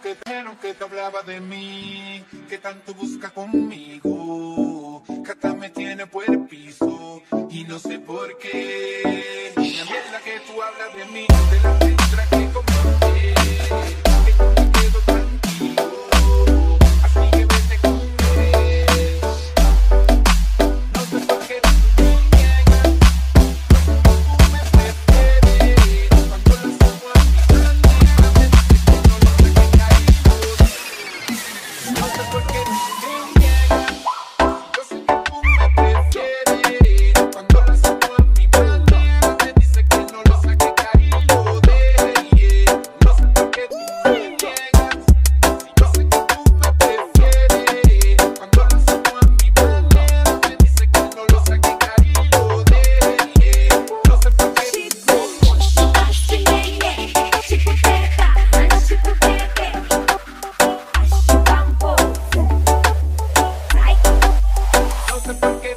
Que que te hablaba de mí, que tanto busca conmigo, que hasta me tiene por el piso y no sé por qué. La mierda que tú hablas de mí, de la letra que compré. causa porque